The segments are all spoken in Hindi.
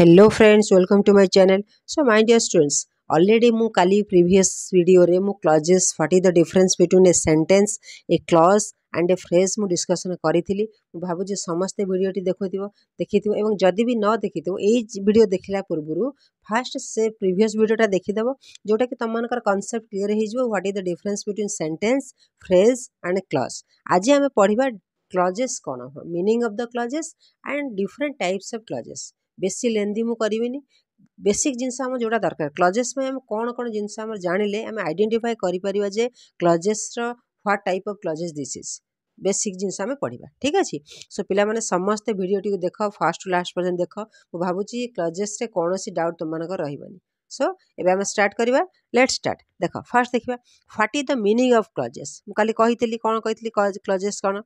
Hello friends welcome to my channel so my dear students already मु काली प्रीवियस वीडियो रे मु clauses what is the difference between a sentence a clause and a phrase मु डिस्कशन करी भावुँ समस्ते भिडटी देखु देखी थी जदि भी न देखी थो यो देखला पूर्व फास्ट से प्रिभस भिडटा देखीदेव जोटा कि तुम मन concept clear what is the difference between sentence phrase and clause आज आम पढ़ा क्लजेस कौन meaning of the clauses and different types of clauses ବେଶୀ ଲେନ୍ଦି ମୁଁ କରିବିନି ବେସିକ୍ ଜିନିଷ ଆମ ଯେଉଁଟା ଦରକାର କ୍ଲଜେସ୍ ପାଇଁ ଆମେ କ'ଣ କ'ଣ ଜିନିଷ ଆମର ଜାଣିଲେ ଆମେ ଆଇଡେଣ୍ଟିଫାଏ କରିପାରିବା ଯେ କ୍ଲଜେସ୍ର what type of clauses this is basic ଜିନିଷ ଆମେ ପଢ଼ିବା ଠିକ୍ ଅଛି ସୋ ପିଲାମାନେ ସମସ୍ତେ ଭିଡ଼ିଓଟିକୁ ଦେଖ ଫାର୍ଷ୍ଟରୁ ଲାଷ୍ଟ ପର୍ଯ୍ୟନ୍ତ ଦେଖ ମୁଁ ଭାବୁଛି କ୍ଲଜେସ୍ରେ କୌଣସି ଡାଉଟ୍ ତୁମମାନଙ୍କର ରହିବନି ସୋ ଏବେ ଆମେ ଷ୍ଟାର୍ଟ କରିବା ଲେଟ୍ ଷ୍ଟାର୍ଟ ଦେଖ ଫାର୍ଷ୍ଟ ଦେଖିବା what is the meaning of clauses ମୁଁ କାଲି କହିଥିଲି କ'ଣ କହିଥିଲି କ୍ଲଜେସ୍ କ'ଣ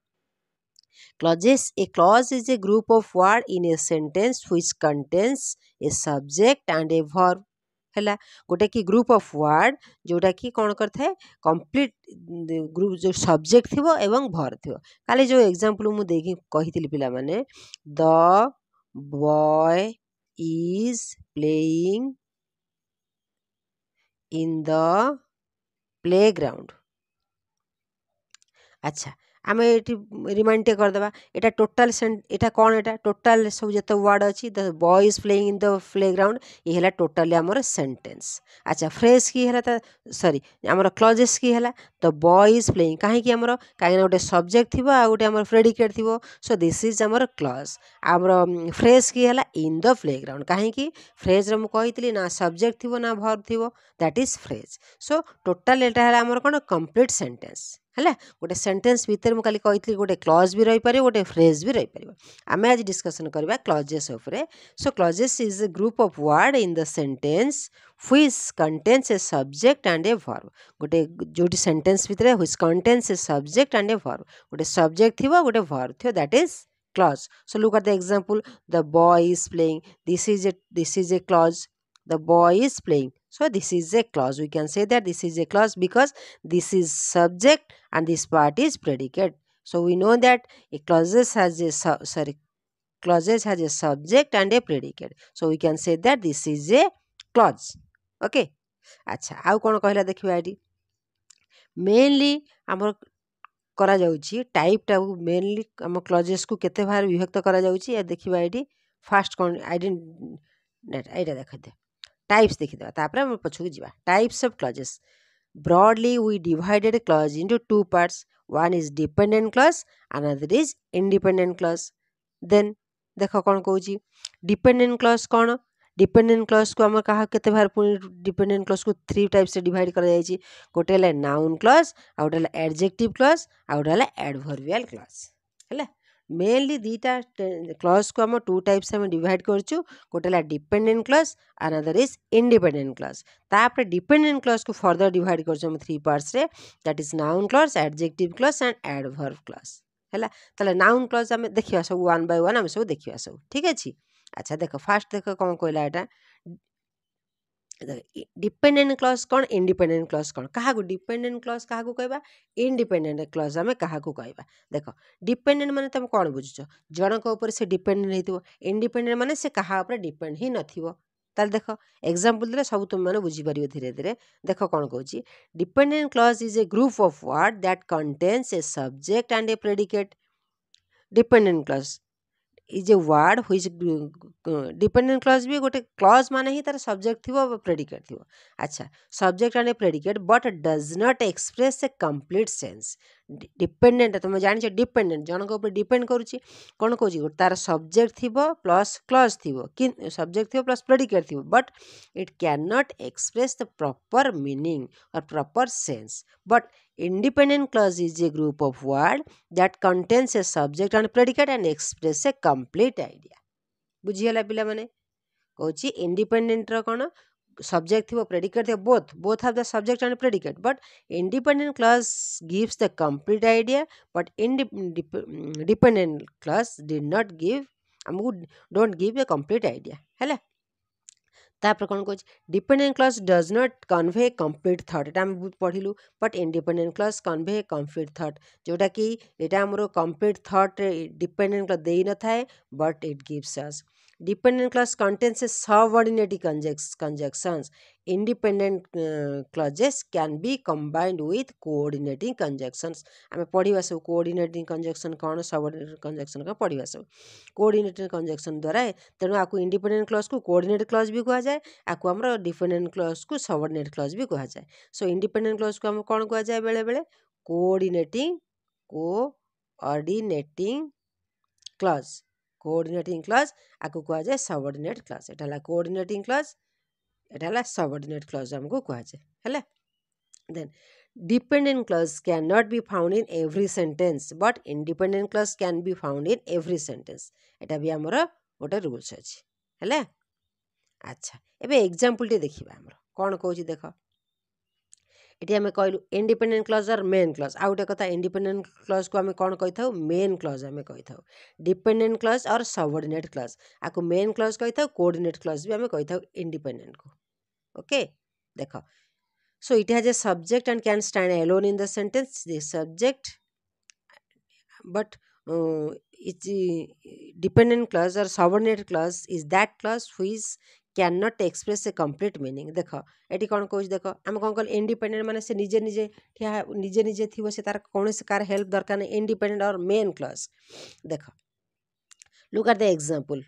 Clauses A clause is a group of words in a sentence which contains a subject and a verb. ହେଲା ଗୋଟେ କି ଗ୍ରୁପ୍ ଅଫ୍ ୱାର୍ଡ଼ ଯେଉଁଟା କି କ'ଣ କରିଥାଏ କମ୍ପ୍ଲିଟ୍ ଗ୍ରୁପ୍ ଯେଉଁ ସବଜେକ୍ଟ ଥିବ ଏବଂ ଭର୍ ଥିବ କାଲି ଯେଉଁ ଏକ୍ଜାମ୍ପଲ୍ ମୁଁ ଦେଇକି କହିଥିଲି ପିଲାମାନେ the boy is playing in the playground ଆଚ୍ଛା ଆମେ ଏଇଠି ରିମାଇଣ୍ଡ୍ ଟିକେ କରିଦେବା ଏଇଟା ଟୋଟାଲ୍ ଏଇଟା କ'ଣ ଏଇଟା ଟୋଟାଲ୍ ସବୁ ଯେତେ ୱାର୍ଡ଼ ଅଛି the boys playing in the playground ଇଏ ହେଲା ଟୋଟାଲି ଆମର ସେଣ୍ଟେନ୍ସ ଆଚ୍ଛା ଫ୍ରେଜ୍ କି ହେଲା ତା ସରି ଆମର କ୍ଲଜେସ୍ କି ହେଲା ଦ ବଏଜ୍ ପ୍ଲେଇଂ କାହିଁକି ଆମର କାହିଁକିନା ଗୋଟେ ସବଜେକ୍ଟ ଥିବ ଆଉ ଗୋଟେ ଆମର ପ୍ରେଡିକେଟ୍ ଥିବ ସୋ ଦିସ୍ ଇଜ୍ ଆମର କ୍ଲଜ୍ ଆମର ଫ୍ରେଜ୍ କି ହେଲା ଇନ୍ ଦ ପ୍ଲେ ଗ୍ରାଉଣ୍ଡ୍ କାହିଁକି ଫ୍ରେଜ୍ରେ ମୁଁ କହିଥିଲି ନା ସବଜେକ୍ଟ ଥିବ ନା ଭର୍ ଥିବ that is phrase so total ଏଇଟା ହେଲା ଆମର କ'ଣ କମ୍ପ୍ଲିଟ୍ ସେଣ୍ଟେନ୍ସ है गोटे सेन्टेन्स भितर मुझे कल कही गोटे क्लज भी रहीपर गोटे फ्रेज भी रहीपर आम आज डिस्कसन करवा clauses so clauses is a group of word in the sentence which contains a subject and a verb गोटे जो सेन्टेन्स भितर which contains a subject and a verb गोटे सब्जेक्ट थी गोटे भर्व थी that is clause so look at the example the boy is playing this is a this is a clause the boy is playing So this is a clause. We can say that this is a clause because this is subject and this part is predicate. So we know that a clauses has a sorry clauses has a subject and a predicate. So we can say that this is a clause. Okay. Acha. How can we the আচ্ছা ଆଉ କ'ଣ କହିଲା ଦେଖିବା ଏଠି ମେନଲି ଆମର କରାଯାଉଛି ଟାଇପ୍ଟାକୁ ମେନଲି ଆମ କ୍ଲଜେସ୍କୁ କେତେ ଭାବରେ ए देखिबा आईडी फर्स्ट कोन आईडी नेट आईडी ଏଇଟା दे टाइप्स देखीद पछक जा types of clauses broadly we divided clause into two parts one is dependent clause another is independent clause then देख कौन कौन डिपेडे क्लज कौन डिपेडेन्ट क्लज को आम क्या के डिपेडेन्ट क्लज को थ्री टाइप्स डिवाइड कर गोटे नाउन क्लज आउ गए एडजेक्ट क्लज आउ गए एडभरवियाल क्लज है মেনলি দুইটা ক্লজকু আমি টু টাইপস আমি ডিভাইড করছু গোটে হল dependent clause another is independent clause তাপরে ডিপেন্ডেন্ট ক্লজকু ফর্দর ডিভাইড করছু আমি three পার্টসরে that is noun clause adjective clause and adverb clause ହେଲା ତାହେଲେ ନାଉନ୍ କ୍ଲଜ୍ ଆମେ ଦେଖିବା ସବୁ ୱାନ୍ ବାଇ ୱାନ୍ ଆମେ ସବୁ ଦେଖିବା ସବୁ ଠିକ୍ ଅଛି ଆଚ୍ଛା ଦେଖ ଫାର୍ଷ୍ଟ ଦେଖ କ'ଣ କହିଲା ଏଇଟା डिपेंडेंट क्लज कौन इंडिपेंडेंट क्लज कौन क्या डिपेंडेंट क्लज क्या कह इंडिपेंडेंट क्लज आम क्या कह देख डिपेंडेंट मैंने तुम कौन बुझुच जनक डिपेंडेंट होती है इंडिपेंडेंट मैंने से क्या डिपेंड ही नाल देख एक्जामपल दे सब तुम मैंने बुझीपर धीरे धीरे देख कौन कौन dependent clause is a group of word that contains a subject and a predicate dependent clause is a word which dependent clause भी गोटे क्लज माने ही तार सब्जेक्ट थी प्रेडिकेट थी अच्छा सब्जेक्ट आने predicate but does not express a complete sense dependent तुम जान डिपेडेट जन डिपेड कर तार सब्जेक्ट थी प्लस क्लज थी सब्जेक्ट थी प्लस प्रेडिकेट थी but it can not express the proper meaning और proper sense but Independent clause is a group of word that contains a subject and predicate and express a complete idea. ବୁଝିଗଲା ପିଲାମାନେ କହୁଛି ଇଣ୍ଡିପେଣ୍ଡେଣ୍ଟର କ'ଣ subject thibo predicate thibo both both have the subject and predicate but independent clause gives the complete idea but independent clause did not give amku don't give a complete idea hela ତାପରେ କ'ଣ କହୁଛି dependent clause does not convey complete thought ଏଇଟା ଆମେ ପଢ଼ିଲୁ but independent clause convey complete thought ଯେଉଁଟାକି ଏଇଟା ଆମର କମ୍ପ୍ଲିଟ୍ ଥଟ୍ରେ dependent ଦେଇନଥାଏ but it gives us dependent clause contains a subordinatory conjunctions independent clauses can be combined with coordinating conjunctions आम पढ़ा सब कोऑर्डिनेटिंग कंजक्शन कौन सबऑर्डिनेट कंजक्शन का पढ़ा सब कोऑर्डिनेटिंग कंजक्शन द्वारा तेणु आपको इंडिपेंडेंट क्लज को कोऑर्डिनेट क्लज भी कहुए आपको आम डिपेंडेंट क्लज को सबऑर्डिनेट क्लज भी कहुए सो इंडिपेंडेंट क्लज को कौन कहुए बेले बेले coordinating coordinating clause coordinating clause আকু কুহযায়ে সবঅর্ডিনেট ক্লজ এটা হল কোঅর্ডিনেটিং ক্লজ এটা হল সবঅর্ডিনেট ক্লজ আমাকে কুহযায়ে হলে then dependent clause can not be found in every sentence but independent clause can be found in every sentence এটা বি আমার গোটে রুলস অছি হলে আচ্ছা এবে এক্সাম্পলটি দেখিবা আমার କ'ଣ କହୁଛି ଦେଖ इटे कहलु इंडिपेडे आर मेन क्लज आउ गोटे कथा इंडिपेडेट क्लज को आम कौन कही था मेन क्लज आम कही था डिपेडे क्लज और सबर्डनेट क्लज आपको मेन क्लज कही था कोअर्डनेट क्लज भी आम कही था इंडिपेडेट को ओके देख so it has a subject and can stand alone in the sentence the subject but it's dependent clause और subordinate clause is that clause which can not express a complete meaning देख ये कौन कौन देख आम कौन कल इंडिपेडेंट मैंने निजे निजे ठिया निजे निजे थी से तार कौन कार हेल्प दरकार नहीं इंडिपेडेंट और मेन क्लस देख look at the example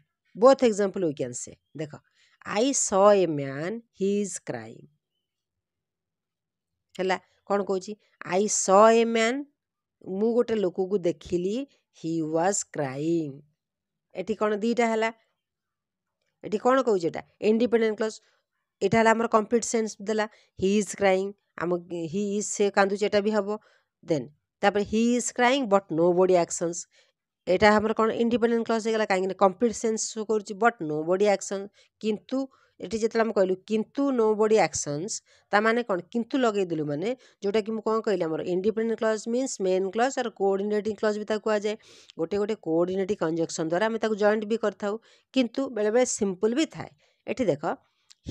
both example we क्या से देख I saw a man he is crying है कौन कौन आई स ए मैन मु गोटे लोक को देखिली हि ही व्वाज क्राइम एटी कौन दीटा है ଏଠି କ'ଣ କହୁଛି ଏଇଟା ଇଣ୍ଡିପେଣ୍ଡେଣ୍ଟ କ୍ଲଜ୍ ଏଇଟା ହେଲା ଆମର କମ୍ପ୍ଲିଟ୍ ସେନ୍ସ ଦେଲା ହି ଇଜ୍ କ୍ରାଇଂ ଆମ ହି ଇଜ୍ ସେ କାନ୍ଦୁଛି ଏଇଟା ବି ହେବ ଦେନ୍ ତାପରେ he is crying but nobody actions ଏଇଟା ଆମର କ'ଣ ଇଣ୍ଡିପେଣ୍ଡେଣ୍ଟ କ୍ଲଜ୍ ହେଇଗଲା କାହିଁକିନା କମ୍ପ୍ଲିଟ୍ ସେନ୍ସ ଶୋ କରୁଛି ବଟ୍ ନୋ ବଡ଼ି ଆକ୍ସନ୍ କିନ୍ତୁ ଏଠି ଯେତେବେଳେ ଆମେ କହିଲୁ କିନ୍ତୁ ନୋ ବଡ଼ି ଆକ୍ସନ୍ସ ତା'ମାନେ କ'ଣ କିନ୍ତୁ ଲଗେଇଦେଲୁ ମାନେ ଯେଉଁଟାକି ମୁଁ କ'ଣ କହିଲି ଆମର independent clause means main clause or coordinating clause ବି ତାକୁ କୁହାଯାଏ ଗୋଟେ ଗୋଟେ କୋଡ଼ିନେଟିଂ କଞ୍ଜକ୍ସନ୍ ଦ୍ୱାରା ଆମେ ତାକୁ ଜଏଣ୍ଟ ବି କରିଥାଉ କିନ୍ତୁ ବେଳେବେଳେ ସିମ୍ପଲ୍ ବି ଥାଏ ଏଠି ଦେଖ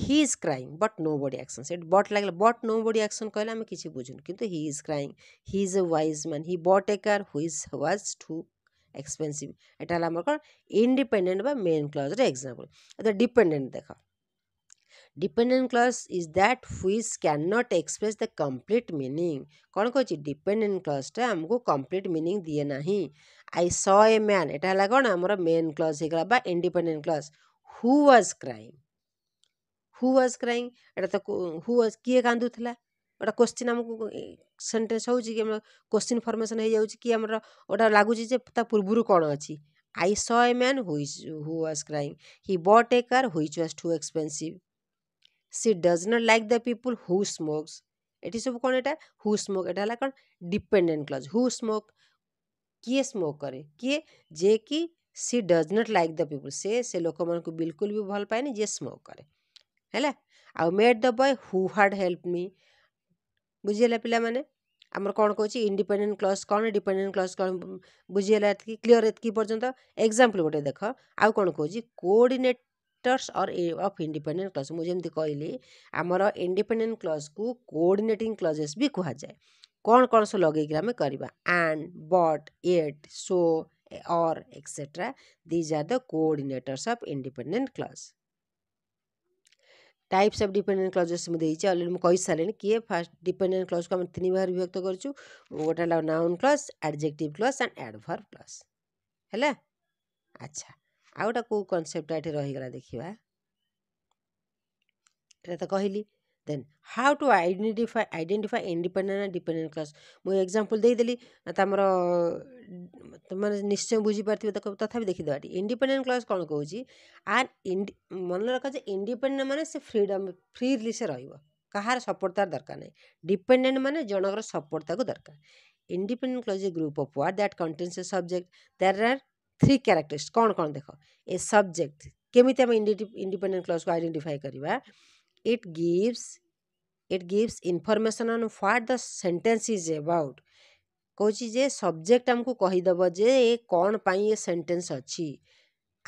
he is crying but nobody action ସେଠି ବଟ୍ ଲାଗିଲା ବଟ୍ ନୋ ବଡ଼ି ଆକ୍ସନ୍ କହିଲେ ଆମେ କିଛି ବୁଝୁନୁ କିନ୍ତୁ he is crying he is a wise man he but a car which was too expensive ଏଇଟା ହେଲା ଆମର କ'ଣ ଇଣ୍ଡିପେଣ୍ଡେଣ୍ଟ ବା ମେନ୍ କ୍ଲଜ୍ର ଏକ୍ସାମ୍ପଲ୍ ତ ଡିପେଣ୍ଡେଣ୍ଟ ଦେଖ dependent clause is that which can not express the complete meaning कौन कह डिपेंडेंट क्लसटा आमको कम्प्लीट मिनिंग दिए ना आई स ए मैन एटा है कौन आम मेन क्लस हो गला independent clause who was crying who was crying at who was किए कांदुला गोटे क्वेश्चन आमको सेन्टेन्स हो क्वेश्चन फर्मेसन हो जाए कि लगुच्छे पूर्व कौन अच्छी I saw a man which who was crying he bought a car which was too expensive she does not like the people who smokes ये सब कौन एटा हु स्मोक एटा कौन डिपेंडेंट क्लज हु स्मोक किए स्मोक कै किए जे कि she does not like the people से से लोक मानक बिल्कुल भी भल पाए जे स्मोक करे है आउ made the boy who had help me बुझेगा पिला मैंने आमर कौन कौन इंडिपेंडेंट क्लज कौन डिपेंडेंट क्लज कौन बुझेगा क्लीअर एत पर्यटन एक्जामपल गोटे देख आउ कौन कौन कोऑर्डिनेट एक्टर्स और ऑफ इंडिपेंडेंट क्लज मुझे कहली आमर इंडिपेंडेंट क्लज को कोअर्डनेटिंग क्लजेस भी कहुए कौन कौन सब लगे आम करवा एंड बट एट सो और etcetera these are the coordinators of independent clause types of dependent clauses मुझे अलरेडी मुझे सारे किए फास्ट डिपेंडेंट क्लज को आम तीन भाग विभक्त करूँ गोटे noun clause adjective clause and adverb clause है अच्छा ଆଉ ଗୋଟେ କେଉଁ କନସେପ୍ଟଟା ଏଠି ରହିଗଲା ଦେଖିବା ଏଇଟା ତ କହିଲି then how to identify identify independent and dependent clause ମୁଁ ଏକ୍ଜାମ୍ପଲ୍ ଦେଇଦେଲି ତମର ତୁମେ ନିଶ୍ଚୟ ବୁଝିପାରିଥିବେ ତାକୁ ତଥାପି ଦେଖିଦେବା ଟି ଇଣ୍ଡିପେଣ୍ଡେଣ୍ଟ କ୍ଲାସ୍ କ'ଣ କହୁଛି ଆଣ୍ଡ ଇଣ୍ଡି ମନେ ରଖ ଯେ ଇଣ୍ଡିପେଣ୍ଡେଣ୍ଟ ମାନେ ସେ ଫ୍ରିଡ଼ମ୍ ଫ୍ରିଲି ସେ ରହିବ କାହାର ସପୋର୍ଟ ତା'ର ଦରକାର ନାହିଁ ଡିପେଣ୍ଡେଣ୍ଟ ମାନେ ଜଣଙ୍କର ସପୋର୍ଟ ତାକୁ ଦରକାର independent clause a group of word that contains a subject there are three quarter कौन कौन देख ए सब्जेक्ट केमी आम इंडिपेडे क्लज को आईडेटिफाई करवा it gives it gives information on what the sentence is about कहे सब्जेक्ट आमको कहीदेव जे कौन पर सेन्टेन्स अच्छी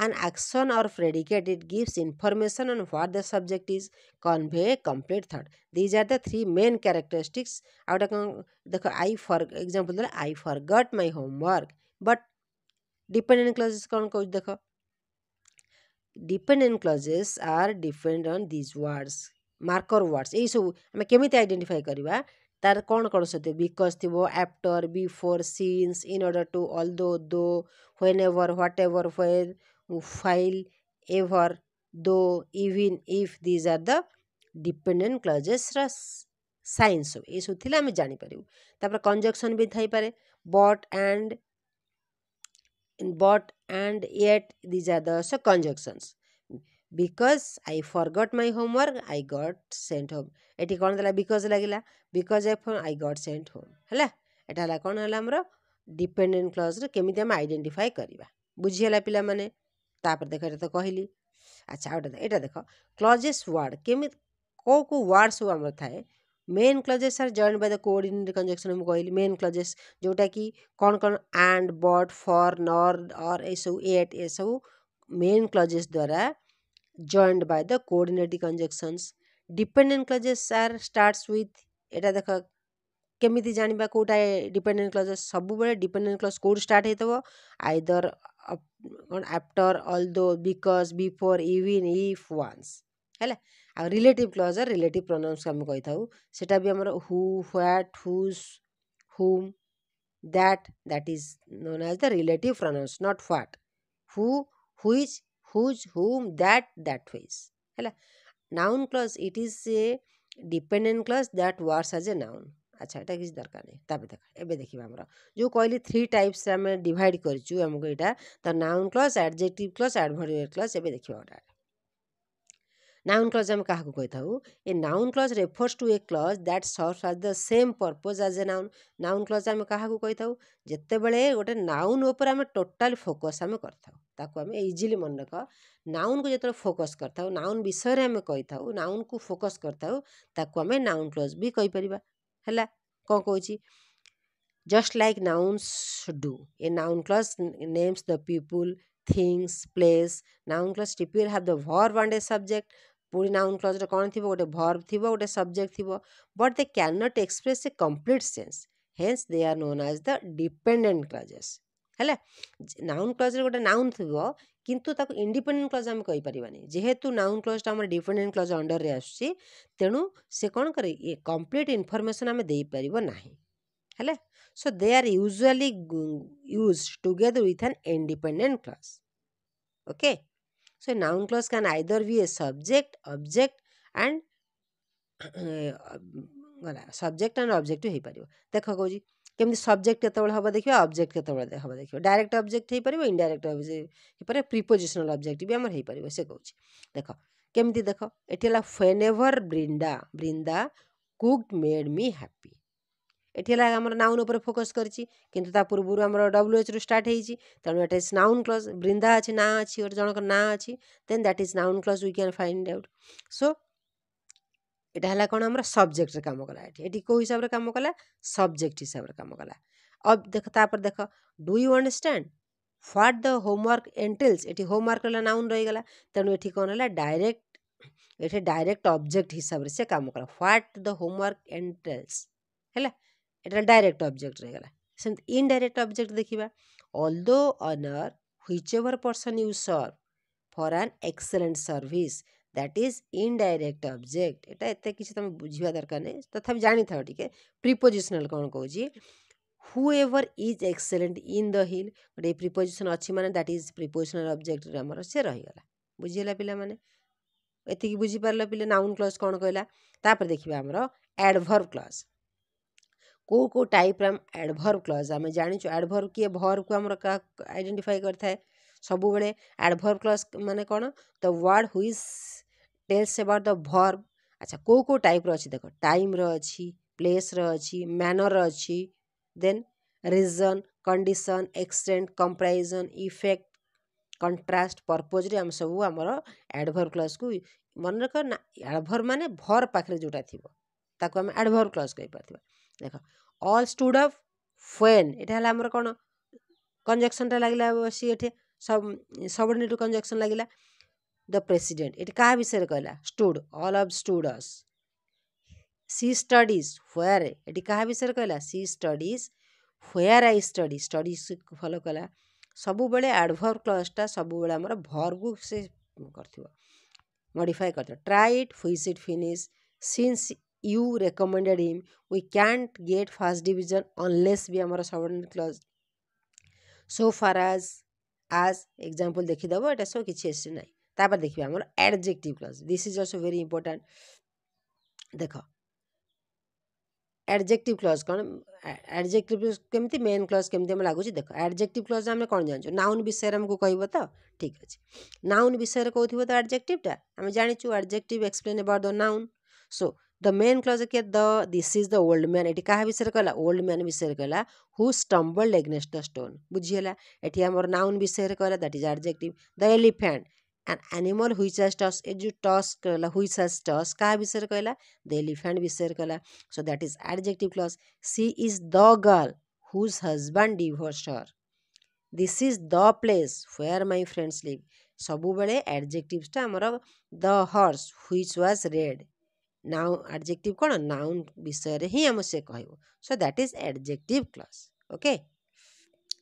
एंड आक्सन और predicate it gives information on what the subject is convey complete third these are the three main characteristics outta कौन देख I for example the I forgot my homework but dependent clauses कौन कौन देख dependent clauses are depend on these words marker words यही सब आम कमी आईडेटिफाई करवा तार कौन कौन सब बिकज थी after before since in order to although though whenever whatever where while ever though even if these are the dependent clauses रईन्स सब यही सब थी आम जापर तपर कंजक्शन भी थपे but and but and yet these are the also conjunctions because I forgot my homework I got sent home ଏଠି କ'ଣ ଦେଲା ବିକଜ୍ ଲାଗିଲା because if I got sent home ହେଲା ଏଟା ହେଲା କ'ଣ ହେଲା ଆମର ଡିପେଣ୍ଡେଣ୍ଟ କ୍ଲଜ୍ରେ କେମିତି ଆମେ ଆଇଡେଣ୍ଟିଫାଏ କରିବା ବୁଝିଗଲା ପିଲାମାନେ ତାପରେ ଦେଖ ଏଇଟା ତ କହିଲି ଆଚ୍ଛା ଆଉ ଏଇଟା ଦେଖ କ୍ଲଜେସ୍ ୱାର୍ଡ଼ କେମିତି କେଉଁ କେଉଁ ୱାର୍ଡ଼ ସବୁ ଆମର ଥାଏ main clauses are joined by the coordinate conjunction मुझे कहली मेन क्लजेस जोटा कि कौन कौन एंड बट फर नर अर यू एट ए सब मेन क्लजेस द्वारा joined by the coordinate conjunctions dependent clauses are starts with एटा देख केमी जानवा कौटा डिपेंडेंट क्लजेस सब बड़े डिपेंडेंट क्लज कौट स्टार्ट होता either after although because before even if once है आ रिलेट क्लज रे रिलेटिव प्रोनाउंस को आम कही थाउ सेटा भी हमर who what whose whom that that is known as the relative pronouns not what who which whose whom that that which हैला noun clause it is a dependent clause that works as a noun अच्छा एटा किसी दरकार नहीं तबे देख एबे देखिबा हमर जो कहली थ्री टाइप्स रे हम डिवाइड करचू हमको एटा नाउन क्लस एडजेक्ट क्लस एडवर्ब क्लस एबे देखा ओटा नाउन क्लज आउँ a noun clause refers to else that serves the same purpose as a noun noun clause आउँछ कहाँको कहीँ जति गए नाउन उप टोटा फोकस इजिली मन नाउन को जतिबेला फोकस गरिन नाउन को फोकस नाउन क्लज बिपार होला कि just like nouns do a noun clause names the people things place noun clause TPL have the verb and a subject पुणी नाउन क्लस्र कौन थी गोटे भर्व थी गोटे सब्जेक्ट थी but they can not express a complete sense hence they are known as the dependent clauses है नाउन क्लज्रे गोटे नाउन थी किंतु ताको इंडिपेंडेंट क्लज आम कही पारानी जेहेतु नाउन क्लजटा आम डिपेडेन्ट क्लज अंडर में आसू से कौन कैर ए कम्प्लीट इनफर्मेसन आम दे पार नहीं है so they are usually use together with an independent clause okay so noun clause can either be a subject object and subject and object हो पार देख कौज केमी सब्जेक्ट के हम देखिए अब्जेक्ट के हम देखिए डायरेक्ट अब्जेक्ट हो पार इनडाइरेक्ट अब्जेक्ट प्रिपोजिशनल अब्जेक्ट भी आम हो से कौन देख केमती देख एटी है फेनेवर Brinda Brinda cook made me happy ଏଠି ହେଲା ଆମର ନାଉନ୍ ଉପରେ ଫୋକସ୍ କରିଛି କିନ୍ତୁ ତା ପୂର୍ବରୁ ଆମର ଡବ୍ଲ୍ୟୁ ଏଚ୍ରୁ ଷ୍ଟାର୍ଟ ହେଇଛି ତେଣୁ ଏଟା ଇଜ୍ ନାଉନ୍ କ୍ଲଜ୍ ବ୍ରିନ୍ଦା ଅଛି ନାଁ ଅଛି ଗୋଟେ ଜଣଙ୍କ ନାଁ ଅଛି then that is noun clause we can find out so ଏଇଟା ହେଲା କ'ଣ ଆମର ସବଜେକ୍ଟରେ କାମ କଲା ଏଠି ଏଠି କେଉଁ ହିସାବରେ କାମ କଲା ସବଜେକ୍ଟ ହିସାବରେ କାମ କଲା ଅବ୍ ଦେଖ ତାପରେ ଦେଖ do you understand what the homework entails ଏଠି ହୋମୱାର୍କ ହେଲା ନାଉନ୍ ରହିଗଲା ତେଣୁ ଏଠି କ'ଣ ହେଲା ଡାଇରେକ୍ଟ ଏଠି ଡାଇରେକ୍ଟ ଅବଜେକ୍ଟ ହିସାବରେ ସେ କାମ କଲା ହ୍ୱାଟ୍ ଦ ହୋମୱାର୍କ ଏଣ୍ଟେଲ୍ସ ହେଲା ଏଇଟା ଡାଇରେକ୍ଟ ଅବଜେକ୍ଟ ରହିଗଲା ସେମିତି ଇନଡାଇରେକ୍ଟ ଅବଜେକ୍ଟ ଦେଖିବା although honour whichever person you serve for an excellent service that is indirect object ଏଇଟା ଏତେ କିଛି ତୁମେ ବୁଝିବା ଦରକାର ନାହିଁ ତଥାପି ଜାଣିଥାଅ ଟିକେ ପ୍ରିପୋଜିସନାଲ୍ କ'ଣ କହୁଛି whoever is excellent in the hill ଗୋଟେ ପ୍ରିପୋଜିସନ୍ ଅଛି ମାନେ ଦ୍ୟାଟ୍ ଇଜ୍ ପ୍ରିପୋଜିସନାଲ୍ ଅବଜେକ୍ଟରେ ଆମର ସେ ରହିଗଲା ବୁଝିହେଲା ପିଲାମାନେ ଏତିକି ବୁଝିପାରିଲା ପିଲା ନାଉନ୍ କ୍ଲଜ୍ କ'ଣ କହିଲା ତାପରେ ଦେଖିବା ଆମର ଆଡ଼ଭର୍ବ କ୍ଲଜ୍ कौ कौ टाइप एडभर्व क्लज आम जाच एडभर्व किए भर को आइडेटिफाई करें सब बड़े एडभर्व क्लज मान कौन the word which tells about the verb अच्छा कौ कौ टाइप रही देख टाइम अच्छी प्लेस रही मानर अच्छी then reason condition extent comparison effect contrast purpose आम सब आम एडभर्व क्लज को मन रख ना एडभर्व मान भर पाखे जोटा थी ताको आम एडभर्व क्लज कही पार्थ्या देख অল स्टूड अफ ফ্ওয়েন এটা कौन कंजक्शन टा लगे লাগিলা সি এটি সবর্ডিনেট কনজকশন লাগিলা द प्रेसीडेट ये क्या विषय कहला स्टूड अल अफ स्टूडस सी स्टडीज व्वेयर ये क्या विषय कहला she studies where I study studies फलो कला सबुबले आडभर्व क्लसटा सब भर को सी कर मडिफाए कर ट्राइट इट हुई it finish since you recommended him we can't get first division unless we amara subordinate clause so far as as example দেখিদেব এটা সব কিছু এসছে নাই তারপর দেখিবে আমার adjective clause this is also very important দেখ অ্যাডজেক্টিভ ক্লজ କ'ଣ ଆଡ଼ଜେକ୍ଟିଭ୍ କେମିତି ମେନ୍ କ୍ଲଜ୍ କେମିତି ଆମେ ଲାଗୁଛି ଦେଖ ଆଡ଼ଜେକ୍ଟିଭ୍ କ୍ଲଜ୍ ଆମେ କ'ଣ ଜାଣିଛୁ ନାଉନ୍ ବିଷୟରେ ଆମକୁ କହିବ ତ ଠିକ୍ ଅଛି ନାଉନ୍ ବିଷୟରେ କହୁଥିବ ତ ଆଡ଼ଜେକ୍ଟିଭ୍ଟା ଆମେ ଜାଣିଛୁ adjective explain about the noun so the main clause की the this is the old man ये क्या विषय कहला ओल्ड मैन विषय कहला who stumbled against the stone बुझीगला ये आम नाउन विषय कहला that is adjective the elephant and animal which has tusk ए जो टस कहला हुई हाज टस क्या विषय कहला द एलिफेन्ट विषय कहला so that is adjective clause she is the girl whose husband divorce her this is the place where my friends live ସବୁବେଳେ ଆଡ଼ଜେକ୍ଟିଭ୍ସଟା ଆମର the horse which was red noun adjective କ'ଣ noun ବିଷୟରେ ହିଁ ଆମ ସେ କହିବ so that is adjective clause okay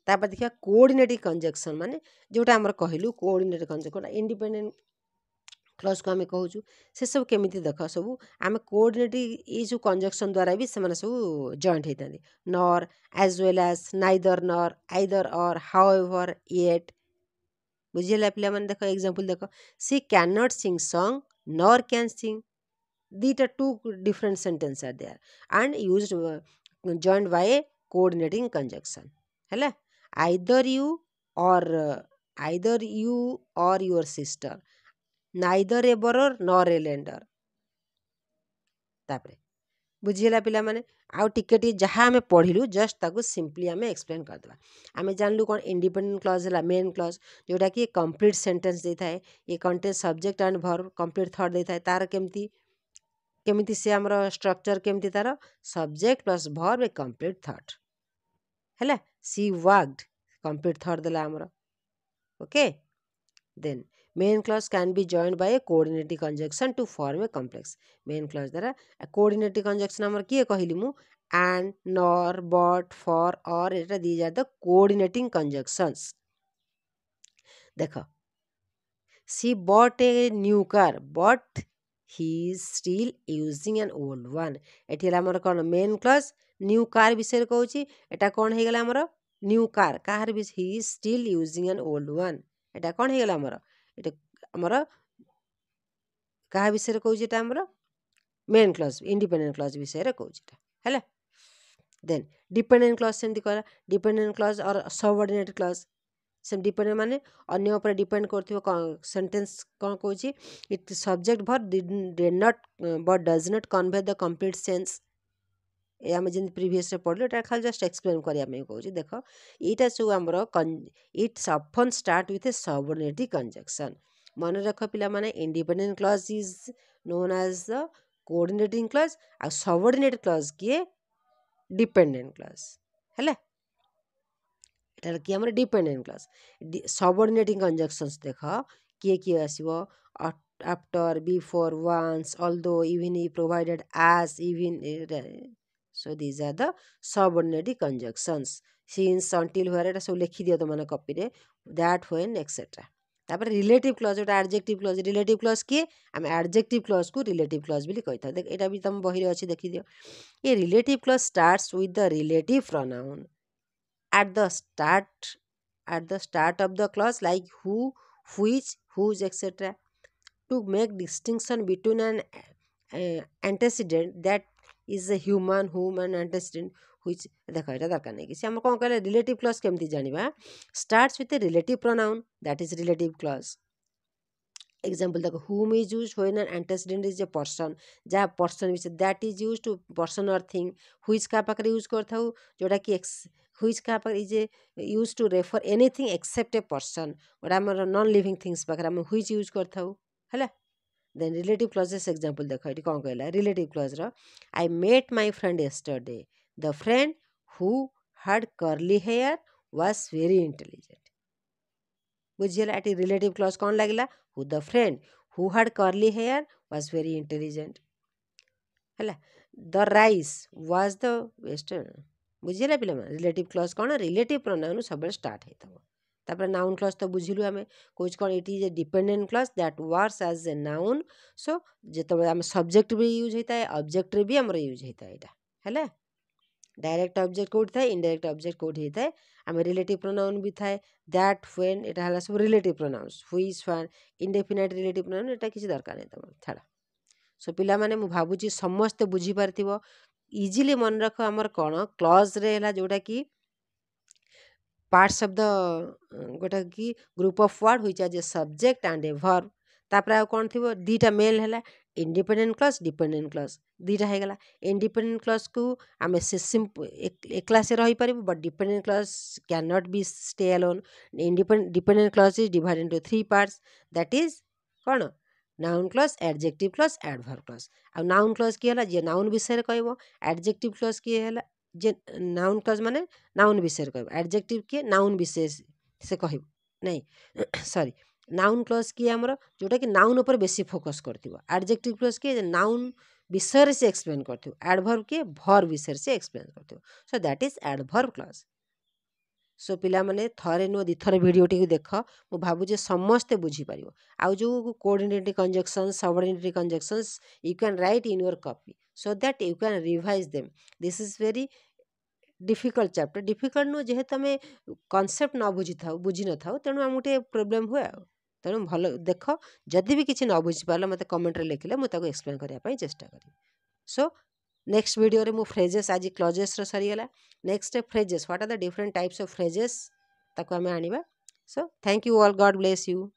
ତାପରେ ଦେଖିବା କୋଅର୍ଡ଼ିନେଟିଭ୍ କଞ୍ଜକ୍ସନ୍ ମାନେ ଯେଉଁଟା ଆମର କହିଲୁ କୋଅର୍ଡ଼ିନେଟିଭ୍ କଞ୍ଜକ୍ସନ୍ ଇଣ୍ଡିପେଣ୍ଡେଣ୍ଟ କ୍ଲଜ୍କୁ ଆମେ କହୁଛୁ ସେସବୁ କେମିତି ଦେଖ ସବୁ ଆମେ କୋଅର୍ଡ଼ିନେଟ୍ ଏଇ ସବୁ କଞ୍ଜକ୍ସନ୍ ଦ୍ୱାରା ବି ସେମାନେ ସବୁ ଜଏଣ୍ଟ ହେଇଥାନ୍ତି nor as well as neither nor either or however yet ବୁଝିହେଲା ପିଲାମାନେ ଦେଖ ଏକ୍ଜାମ୍ପଲ୍ ଦେଖ she can not sing song nor can sing these are two different sentences are there and used uh, joined by a coordinating conjunction hello either you or uh, either you or your sister neither a borrower nor a lender tapre pila ତାପରେ ବୁଝିହେଲା ପିଲାମାନେ ଆଉ ଟିକେ ଟିକେ ଯାହା ଆମେ ପଢ଼ିଲୁ आम ତାକୁ ସିମ୍ପଲି ଆମେ ଏକ୍ସପ୍ଲେନ୍ କରିଦେବା ଆମେ ଜାଣିଲୁ କ'ଣ ଇଣ୍ଡିପେଣ୍ଡେଣ୍ଟ କ୍ଲଜ୍ ହେଲା ମେନ୍ କ୍ଲଜ୍ ଯେଉଁଟାକି କମ୍ପ୍ଲିଟ୍ ସେଣ୍ଟେନ୍ସ ଦେଇଥାଏ ଇଏ contain subject and verb complete thought ଦେଇଥାଏ तार କେମିତି केमी सी आम स्ट्रक्चर केमती तार subject plus verb a complete third है सी व्वाग्ड कम्प्लीट थट दे आमर okay then main clause can be joined by a coordinate conjunction to form a complex main clause द्वारा कोअर्डनेट कंजक्शन आम किए कहली मु एंड नर बट फर अर यहाँ दी जाए द कोअर्डनेट कंजक्शंस देख she but a new car but he is still using an old one ଏଠି ହେଲା ଆମର କ'ଣ ମେନ୍ କ୍ଲଜ୍ ନ୍ୟୁ କାର୍ ବିଷୟରେ କହୁଛି ଏଟା କ'ଣ ହେଇଗଲା ଆମର ନ୍ୟୁ କାର୍ କାହାର ବି he is still using an old one ଏଟା କ'ଣ ହେଇଗଲା ଆମର ଏଟା ଆମର କାହା ବିଷୟରେ କହୁଛି ଏଟା ଆମର ମେନ୍ କ୍ଲଜ୍ ଇଣ୍ଡିପେଣ୍ଡେଣ୍ଟ କ୍ଲଜ୍ ବିଷୟରେ କହୁଛି ଏଟା ହେଲା ଦେନ୍ ଡିପେଣ୍ଡେଣ୍ଟ କ୍ଲଜ୍ ସେମିତି କହିଲା dependent clause or subordinate clause से डिपेंड मैंने अगर डिपेंड कर सेन्टेन्स कौन कौन it subject verb they not but does not convey the complete sense ये आम जिन प्रिभस पढ़ल खाली जस्ट एक्सप्लेन करने कौन देख यहीटा सब आम it सफन start with a subordinating conjunction मन रख पे independent clause is known as the coordinating clause uh subordinate clause किए डिपेडेन्ट क्लज है ଏଠାରେ କି ଆମର ଡିପେଣ୍ଡେଣ୍ଟ କ୍ଲାସ୍ ସବର୍ଡ଼ିନେଟିଂ କଞ୍ଜକ୍ସନ୍ସ ଦେଖ କିଏ କିଏ ଆସିବ after before once although even E provided as even so these are the subordinating conjunctions since until where ଏଇଟା ସବୁ ଲେଖିଦିଅ ତୁମମାନେ କପିରେ ଦ୍ୟାଟ୍ ହ୍ୱେନ୍ ଏକ୍ସେଟ୍ରା ତାପରେ ରିଲେଟିଭ୍ କ୍ଲଜ୍ ଗୋଟେ ଆଡ଼ଜେକ୍ଟିଭ୍ କ୍ଲଜ୍ ରିଲେଟିଭ୍ କ୍ଲଜ୍ କିଏ ଆମେ ଆଡ଼ଜେକ୍ଟିଭ୍ କ୍ଲଜ୍କୁ ରିଲେଟିଭ୍ କ୍ଲଜ୍ ବୋଲି କହିଥାଉ ଏଇଟା ବି ତୁମ ବହିରେ ଅଛି ଦେଖିଦିଅ a relative clause starts with the relative pronoun at the start at the start of the clause like who which whose etc to make distinction between an uh, antecedent that is a human human antecedent which ଦେଖ eta ଦରକାର ନାହିଁ କିଛି ଆମର kon kale relative clause kemti janiba starts with a relative pronoun that is relative clause example देख whom is use when an antecedent is a person जहाँ पर्सन विषय that is use to person or thing which का पाखे यूज करता हूँ जोटा कि which kappa is a, used to refer anything except a person ଗୋଟେ ଆମର ନନ୍ ଲିଭିଂ ଥିଙ୍ଗସ୍ ପାଖରେ ଆମେ ହ୍ୱିଚ୍ ୟୁଜ୍ କରିଥାଉ ହେଲା ଦେନ୍ ରିଲେଟିଭ୍ କ୍ଲଜେସ୍ ଏକ୍ଜାମ୍ପଲ୍ ଦେଖ ଏଠି କ'ଣ କହିଲା relative କ୍ଲଜ୍ର I met my friend yesterday the friend who had curly hair was very intelligent ବୁଝିଗଲା ଏଠି ରିଲେଟିଭ୍ କ୍ଲଜ୍ କ'ଣ ଲାଗିଲା who the friend who had curly hair was very intelligent ହେଲା the rice was the western बुझीगला पे रिलेट क्लज कौन रिलेट प्रोनाउन सब स्टार्ट होता है होपर नाउन क्लज तो बुझल आम कौन कौन it is a dependent clause that works as a noun so जो आम सब्जेक्ट भी यूज होता है अब्जेक्ट भी आम यूज होता है यहाँ है डायरेक्ट अब्जेक्ट कौट था इनडाइरेक्ट अब्जेक्ट कौट होता है आम रिलेट प्रोनाउन भी थाए दैट व्वेन यहाँ है सब relative pronouns which व्वान indefinite relative pronoun ये किसी दरकार नहीं तुम छाड़ सो पे मुझे भावुँ समस्ते बुझीपार ଇଜିଲି ମନେ ରଖ ଆମର କ'ଣ କ୍ଲଜ୍ରେ ହେଲା ଯେଉଁଟାକି ପାର୍ଟସ୍ ଅଫ୍ ଦ ଯେଉଁଟାକି group of word which are a subject and a verb ତା'ପରେ ଆଉ କ'ଣ ଥିବ ଦୁଇଟା ମେନ୍ ହେଲା ଇଣ୍ଡିପେଣ୍ଡେଣ୍ଟ କ୍ଲଜ୍ ଡିପେଣ୍ଡେଣ୍ଟ କ୍ଲଜ୍ ଦୁଇଟା ହେଇଗଲା ଇଣ୍ଡିପେଣ୍ଡେଣ୍ଟ କ୍ଲଜ୍କୁ ଆମେ ସେ ଏକ୍ଲାସରେ ରହିପାରିବୁ but dependent clause can not be stay alone independent dependent clause is divide into three parts that is କ'ଣ noun clause adjective clause adverb clause आ नाउन क्लस किए जे नाउन विषय कह एडजेक्टिव क्लस किए है जे नाउन क्लस मान नाउन विषय कह एडजेक्ट किए नाउन विषय से कह नहीं सरी नाउन क्लस किए आम जोटा कि नाउन उपर बेस फोकस कर एडजेक्टिव क्लस किए नाउन विषय से एक्सप्लेन कर एडभर्व किए भर विषय से एक्सप्लेन कर so that is adverb clause so पाने थे नुह दी थर भिडटी को देख मुझे भावुचे समस्ते बुझीपर आउ जो coordinatory conjunction subordinatory conjunction you can write in your copy so that you can revise them this is very difficult chapter difficult नुह जेहे तुम कनसेप्ट न बुझी था बुझी न था तेणु आम गोटे प्रोब्लेम हुए तेणु भल देख जदि भी किसी न बुझीपार मत कमेन्ट्रे लिखले मुझे एक्सप्लेन करने चेस्ट करी सो नेक्स्ट भिडियो मु phrases as clauses सरीगला next phrases what are the different types of phrases आने so thank you all God bless you